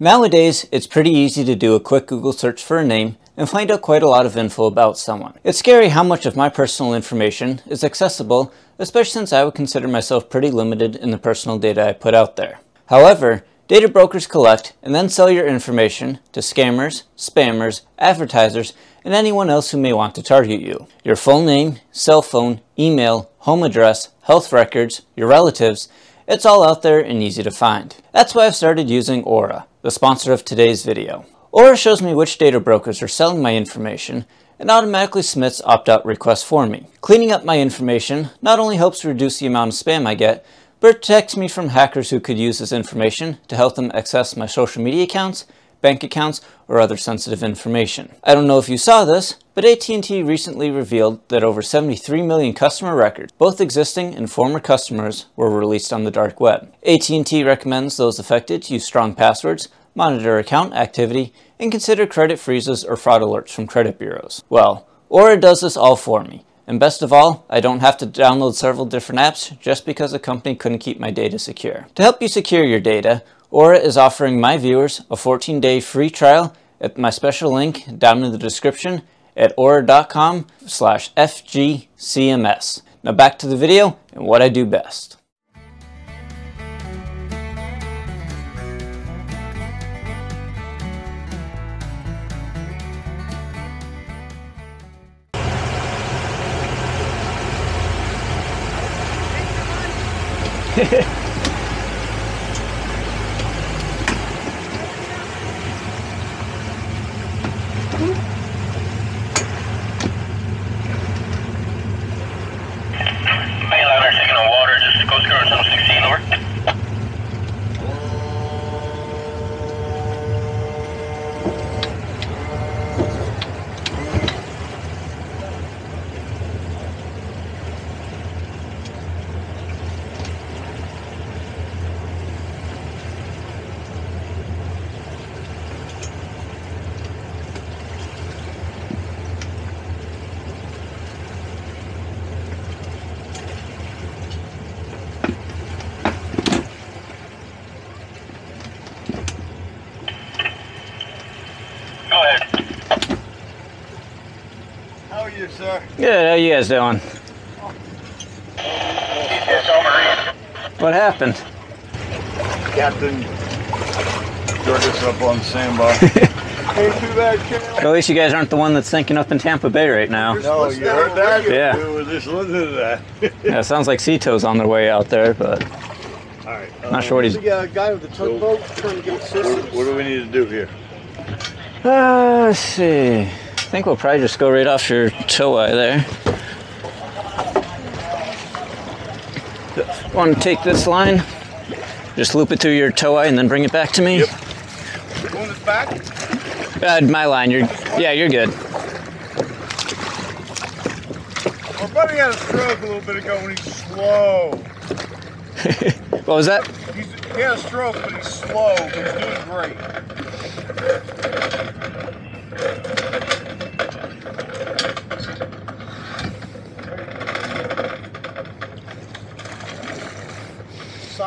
Nowadays, it's pretty easy to do a quick Google search for a name and find out quite a lot of info about someone. It's scary how much of my personal information is accessible, especially since I would consider myself pretty limited in the personal data I put out there. However, data brokers collect and then sell your information to scammers, spammers, advertisers, and anyone else who may want to target you. Your full name, cell phone, email, home address, health records, your relatives, it's all out there and easy to find. That's why I've started using Aura, the sponsor of today's video. Aura shows me which data brokers are selling my information and automatically submits opt-out requests for me. Cleaning up my information not only helps reduce the amount of spam I get, but protects me from hackers who could use this information to help them access my social media accounts, bank accounts, or other sensitive information. I don't know if you saw this, but AT&T recently revealed that over 73 million customer records, both existing and former customers, were released on the dark web. AT&T recommends those affected to use strong passwords, monitor account activity, and consider credit freezes or fraud alerts from credit bureaus. Well, Aura does this all for me. And best of all, I don't have to download several different apps just because a company couldn't keep my data secure. To help you secure your data, Aura is offering my viewers a 14-day free trial at my special link down in the description at aura.com slash fgcms. Now back to the video and what I do best taking on water, just Coast Guard 716 over. Go ahead. How are you, sir? Good, how you guys doing? What happened? Captain drug us up on sandbar. Ain't too bad, Cal. At least you guys aren't the one that's sinking up in Tampa Bay right now. No, you heard that? Yeah. We were just listening to that. Yeah, it sounds like Sea Tow's on their way out there, but All right. not sure what he's... The uh, guy with the tugboat trying to get What, assistance. what do we need to do here? Uh, let's see. I think we'll probably just go right off your tow-eye there. Want to take this line? Just loop it through your tow-eye and then bring it back to me? Yep. Going this back? Uh, my line, you're... Yeah, you're good. My buddy had a stroke a little bit ago when he's slow. What was that? He's, he had a stroke, but he's slow, but he's doing great.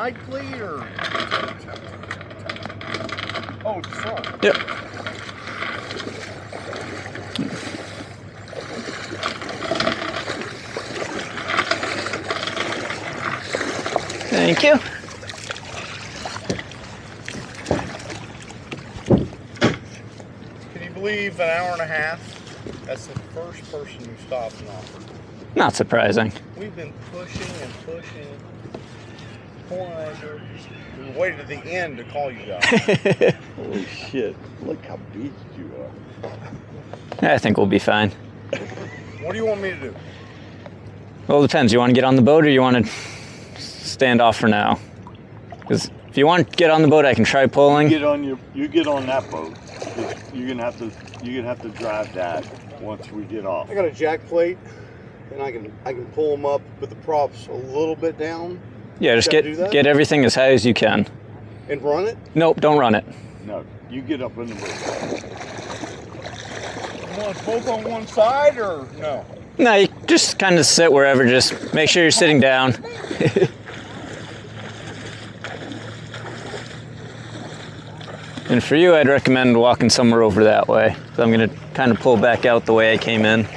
Side cleat or? Oh, it's front. Yep. Thank you. Can you believe an hour and a half? That's the first person who stopped and offered. Not surprising. We've been pushing and pushing. Pouring under. We waited to the end to call you guys. Holy shit. Look how beached you are. I think we'll be fine. what do you want me to do? Well, it depends. You want to get on the boat or you want to stand off for now? Because if you want to get on the boat, I can try You pulling. get on your you get on that boat. You're gonna have to you're gonna have to drive that once we get off. I got a jack plate, and I can I can pull them up with the props a little bit down Yeah, just Gotta do get that? get everything as high as you can. and run it. Nope, don't run it. No, you get up in the boat. You want us both on one side or no? No, you just kind of sit wherever. Just make sure you're sitting down. And for you, I'd recommend walking somewhere over that way. So I'm gonna kind of pull back out the way I came in.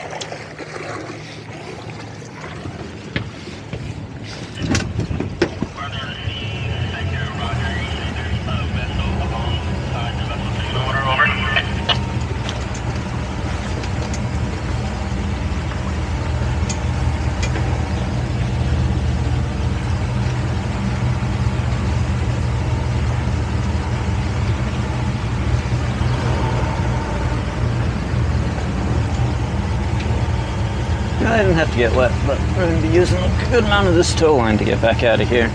Get wet, but we're gonna be using a good amount of this tow line to get back out of here.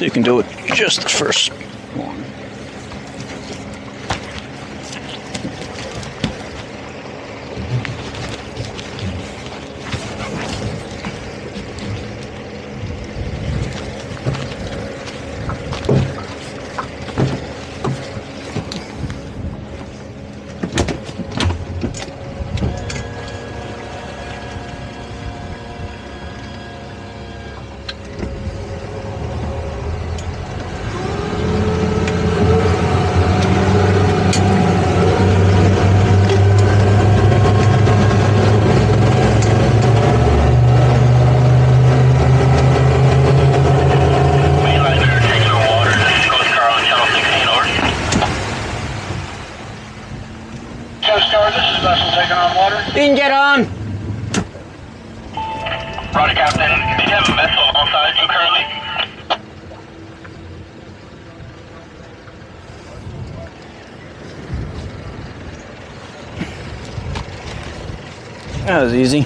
So you can do it just the first one. Bayliner taking on water. This is Coast Guard on channel 16, over. Coast Guard, this is vessel taking on water. You can get on! Roger, Captain. Do you have a vessel alongside you currently? That was easy.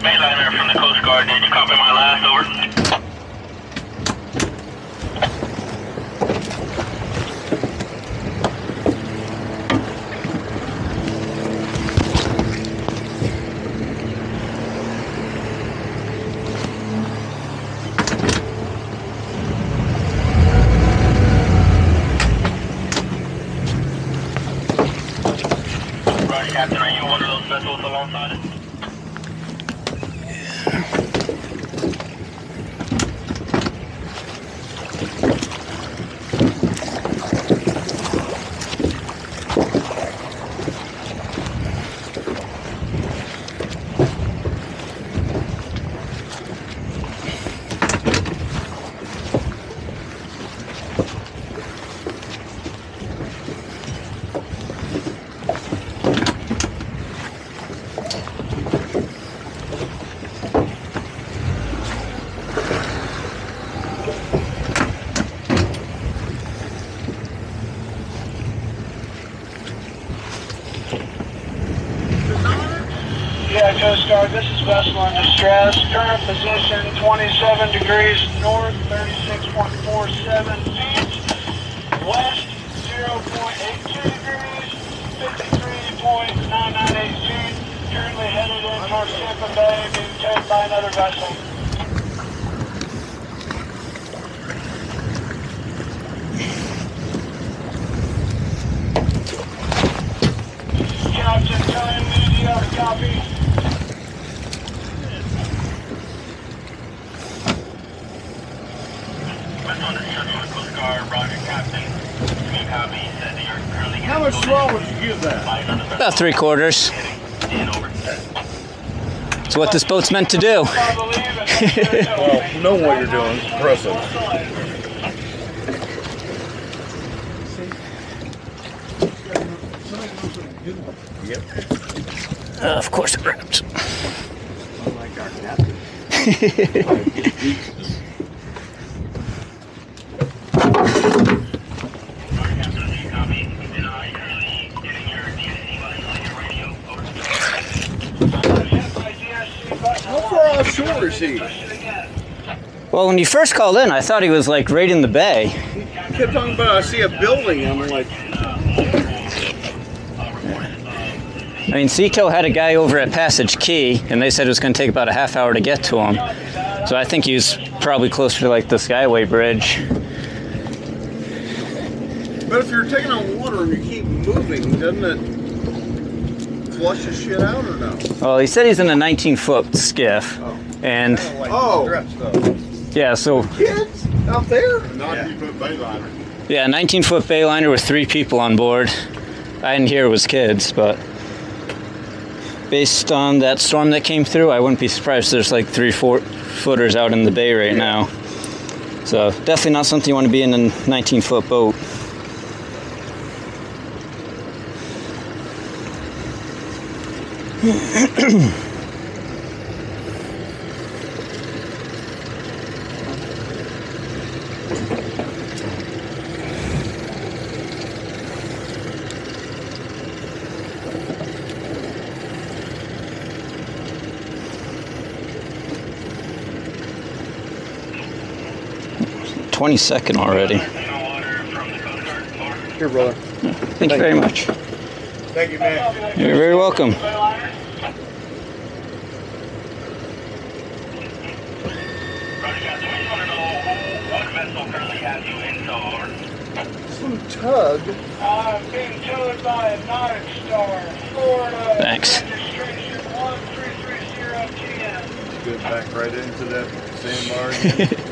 Bayliner from the Coast Guard. Did you copy my last, over? Captain. Are you one of those vessels alongside it? Yeah, Coast Guard, this is vessel in distress. Current position 27 degrees north, 36.47 feet. West 0.82 degrees, 53.998 feet. Currently headed in towards Tampa Bay, being towed by another vessel. Captain, copy. About three quarters. It's what this boat's meant to do. well, knowing what you're doing. Impressive. Yep. Uh, of course it wrapped. offshore is he? Well, when you first called in, I thought he was like right in the bay. He kept talking about I see a building. I'm like, I mean, Sea Tow had a guy over at Passage Key, and they said it was going to take about a half hour to get to him. So I think he's probably closer to like the Skyway Bridge. but if you're taking on water and you keep moving, doesn't it flush the shit out or no? Well, he said he's in a 19 foot skiff, oh. And oh, yeah, so kids out there? Not foot bayliner. yeah, 19 foot bayliner with three people on board. I didn't hear it was kids, but based on that storm that came through, I wouldn't be surprised. There's like three, four footers out in the bay right now. So definitely not something you want to be in a 19 foot boat. Twenty second already. Here, brother. Thank you very much. Thank you, man. You're very welcome. What vessel currently has you in tow? Some tug. I'm being towed by a Night Star, Florida. Thanks. Registration 1330TN. Get back right into that sandbar again.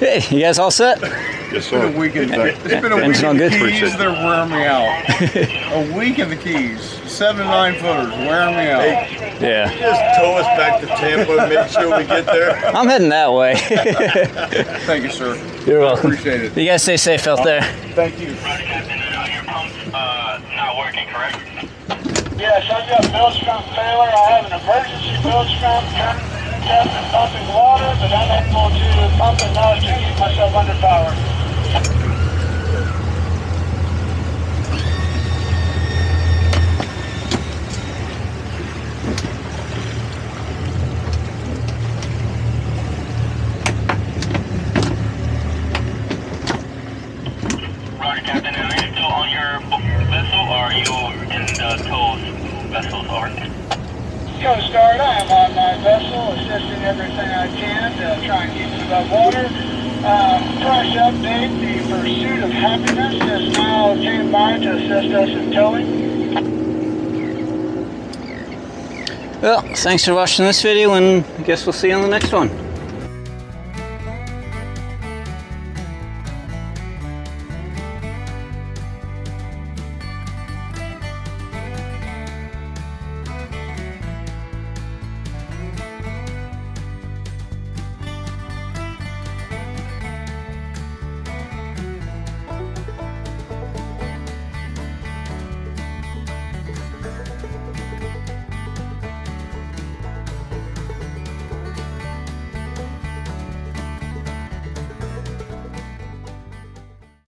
Hey, you guys all set? yes, It's been a week in, it's been a week all in the good? keys. They're wearing me out. a week in the keys. Seven to nine footers wearing me out. Yeah. Just tow us back to Tampa, make sure we get there. I'm heading that way. Thank you, sir. You're welcome. Appreciate it. You guys stay safe out there. Thank you. Uh, your pump's uh, not working, correct? Yes, I've got bilge pump failure. I have an emergency bilge pump turning the tap and pumping water, but I'm able to pump enough to keep myself under power. Roger, Captain. Are you still on your bo- vessel or are you in the towed vessel? Over. Coast Guard, I am my vessel, assisting everything I can to try and keep it above water. Um, update, the Pursuit of Happiness now came by to assist us in towing. Well, thanks for watching this video, and I guess we'll see you on the next one.